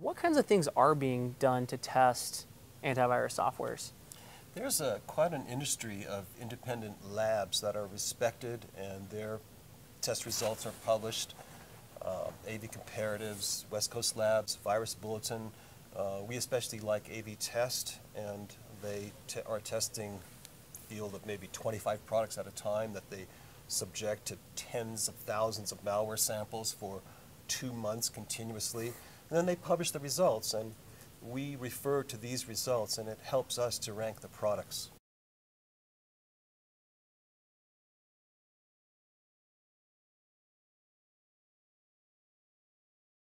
What kinds of things are being done to test antivirus softwares? There's a, quite an industry of independent labs that are respected and their test results are published. Uh, AV Comparatives, West Coast Labs, Virus Bulletin. Uh, we especially like AV Test and they te are testing field of maybe 25 products at a time that they subject to tens of thousands of malware samples for two months continuously. And then they publish the results and we refer to these results and it helps us to rank the products.